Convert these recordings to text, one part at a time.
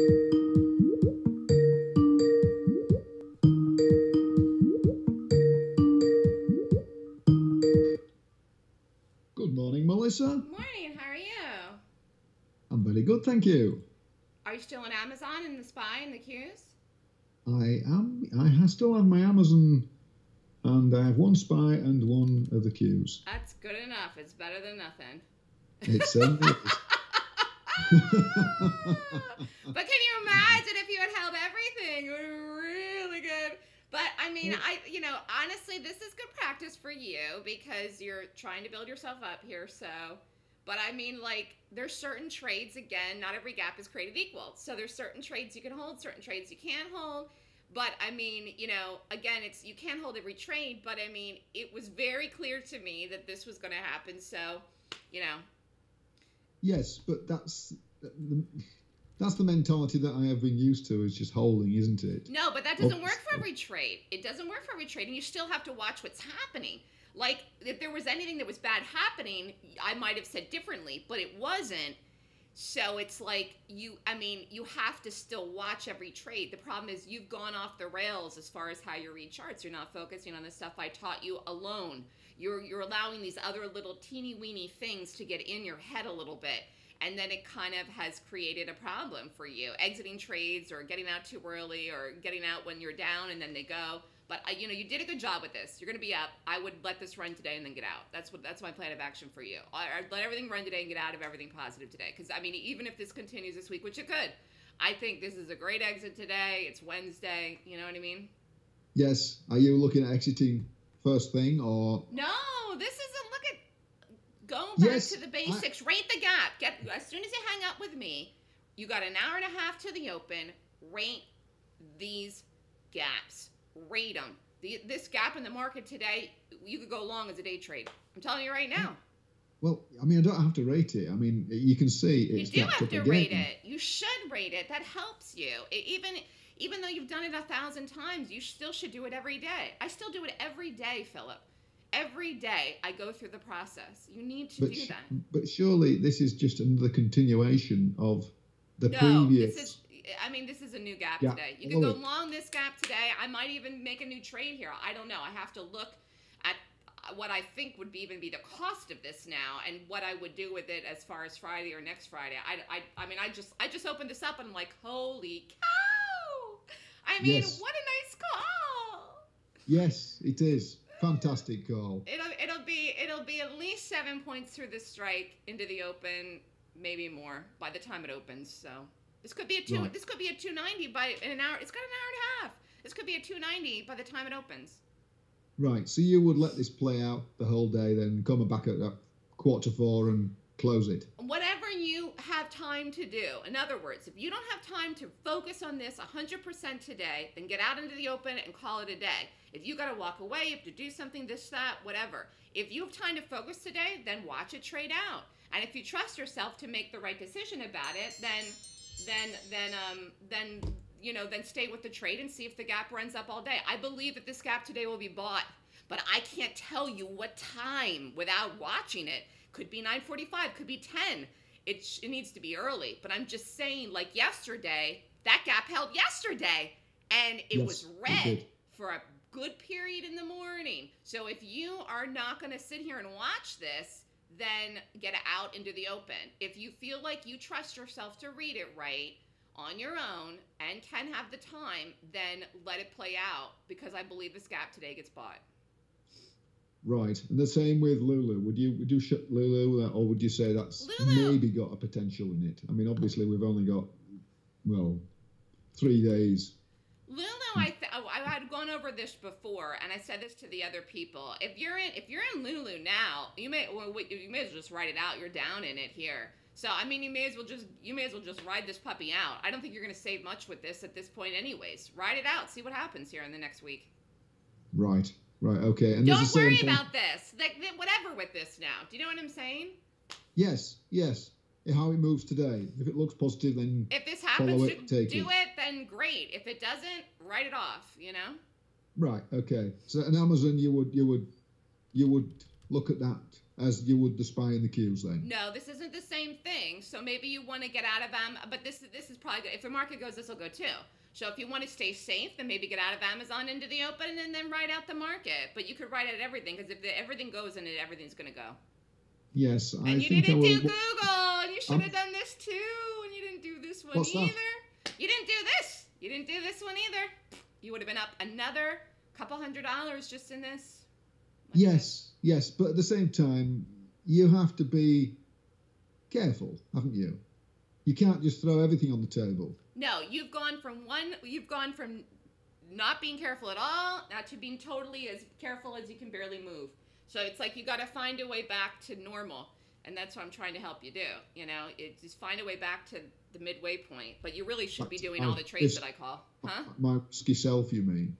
Good morning, Melissa. Morning, how are you? I'm very good, thank you. Are you still on Amazon and the Spy and the Q's? I am. I still have my Amazon, and I have one spy and one of the Q's. That's good enough. It's better than nothing. It certainly is. but can you imagine if you had held everything? It would be really good. But I mean, I you know, honestly, this is good practice for you because you're trying to build yourself up here. So, but I mean, like, there's certain trades. Again, not every gap is created equal. So there's certain trades you can hold, certain trades you can't hold. But I mean, you know, again, it's you can't hold every trade. But I mean, it was very clear to me that this was going to happen. So, you know, yes, but that's the, that's the mentality that I have been used to. Is just holding, isn't it? No, but that doesn't Oh. work for every trade. It doesn't work for every trade, and you still have to watch what's happening. Like, if there was anything that was bad happening, I might have said differently, but it wasn't. So it's like you, I mean, you have to still watch every trade. The problem is you've gone off the rails as far as how you read charts. You're not focusing on the stuff I taught you alone. You're, you're allowing these other little teeny weeny things to get in your head a little bit and then it kind of has created a problem for you exiting trades or getting out too early or getting out when you're down and then they go but I, you know you did a good job with this. You're going to be up. I would let this run today and then get out. That's what that's my plan of action for you. I, i'd let everything run today and get out of everything positive today. Because i mean even if this continues this week which it could i think this is a great exit today. It's wednesday. You know what i mean? Yes. Are you looking at exiting first thing or? no this isn't look at going back Yes, to the basics. Rate the gap. Get as soon as you hang up with me you got an hour and a half to the open. Rate these gaps rate them the, this gap in the market today you could go long as a day trade i'm telling you right now. Well, I mean, I don't have to rate it. I mean, you can see it's you do have to rate it. You should rate it. That helps you. E- even even though you've done it a thousand times you still should do it every day. I still do it every day philip. Every day i go through the process. You need to But do that. but surely this is just another continuation of the No, previous. this is. I mean, this is a new gap Yeah, today. You can go long this gap today. I might even make a new trade here. I don't know. I have to look at what I think would be, even be the cost of this now, and what I would do with it as far as Friday or next Friday. I, I, I mean, I just, I just opened this up and I'm like, holy cow! I mean, Yes. what a nice call. Yes, it is fantastic call. It'll, it'll be, it'll be at least seven points through the strike into the open, maybe more by the time it opens. So. This could be a two. Right. This could be a two ninety by in an hour. It's got an hour and a half. This could be a two ninety by the time it opens. Right. So you would let this play out the whole day, then come back at quarter to four and close it. Whatever you have time to do. In other words, if you don't have time to focus on this hundred percent today, then get out into the open and call it a day. If you got to walk away, you have to do something, this, that, whatever. If you have time to focus today, then watch it trade out. And if you trust yourself to make the right decision about it, then, then, then, um, then, you know, then stay with the trade and see if the gap runs up all day. I believe that this gap today will be bought, but I can't tell you what time without watching it. Could be 9:45, could be 10. It, sh- it needs to be early, but I'm just saying, like yesterday, that gap held yesterday, and it Yes, was red did. for a good period in the morning. So if you are not going to sit here and watch this, then get it out into the open. If you feel like you trust yourself to read it right on your own and can have the time, then let it play out because I believe this gap today gets bought. Right. And the same with Lulu. Would you would you shut Lulu, or would you say that's Lulu- maybe got a potential in it? I mean, obviously we've only got well three days. Lulu, hmm. I th- I had gone over this before, and I said this to the other people. If you're in, if you're in Lulu now, you may well, wait, you may as well just write it out. You're down in it here, so I mean, you may as well just you may as well just ride this puppy out. I don't think you're going to save much with this at this point, anyways. Ride it out, see what happens here in the next week. Right. Right. Okay. And Don't worry thing- about this, like whatever with this now. Do you know what I'm saying? Yes. Yes. How it moves today. If it looks positive, then If this happens, Follow it, do it. it, then great. If it doesn't, write it off. You know. right. Okay. So in Amazon, you would you would you would look at that as you would the spy in the Q's then. No, this isn't the same thing. So maybe you want to get out of them, but this this is probably good. If the market goes, this will go too. So if you want to stay safe, then maybe get out of Amazon into the open and then ride out the market. But you could ride out everything because if the, everything goes in it, everything's going to go. Yes, And I you think didn't will. do Google, and you should have done this too, and you didn't do this one What's that? You didn't do this. You didn't do this one either. You would have been up another couple hundred dollars just in this. At Yes, yes, but at the same time, you have to be careful, haven't you? You can't just throw everything on the table. No, you've gone from one. You've gone from not being careful at all now to being totally as careful as you can barely move. So it's like you got to find a way back to normal, and that's what I'm trying to help you do. You know, it just find a way back to the midway point. But you really should be doing uh, all the trades that I call, huh? My risky self, you mean?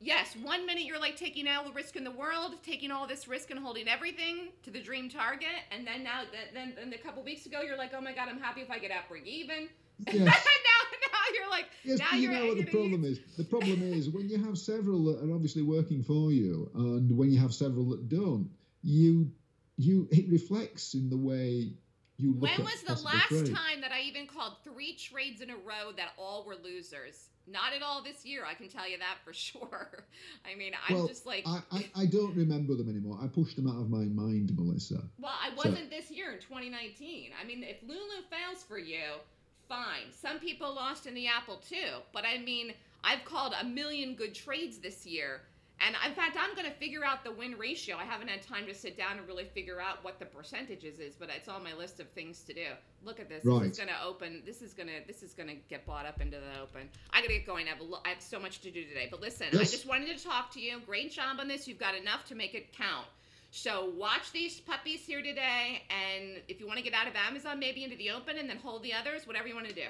Yes, one minute you're like taking all the risk in the world, taking all this risk and holding everything to the dream target, and then now, then, then a couple weeks ago, you're like, oh my god, I'm happy if I get out break even. Yes. now, now you're like, Yes, now but you know what the problem is? The problem is when you have several that are obviously working for you, and when you have several that don't, you you it reflects in the way you look When was the last trade. time that I even called three trades in a row that all were losers? Not at all this year, I can tell you that for sure. I mean, I'm Well, just like, I, I, I don't remember them anymore. I pushed them out of my mind, Melissa. well, I wasn't this year in 2019. I mean, if Lulu fails for you, fine. Some people lost in the Apple too, but I mean, I've called a million good trades this year. And in fact, I'm going to figure out the win ratio. I haven't had time to sit down and really figure out what the percentages is, but it's on my list of things to do. Look at this. This Right. is going to open. This is going to. This is going to get bought up into the open. I got to get going. I have, a lo- I have so much to do today. But listen, I just wanted to talk to you. Great job on this. You've got enough to make it count. So watch these puppies here today, and if you want to get out of Amazon, maybe into the open, and then hold the others. Whatever you want to do.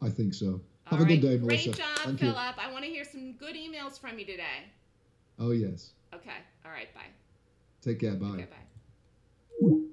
I think so. All Have a right. good day, Melissa. Great job, Thank you. Philip. I want to hear some good emails from you today. Oh, yes. Okay. All right. Bye. Take care. Bye. Okay, bye.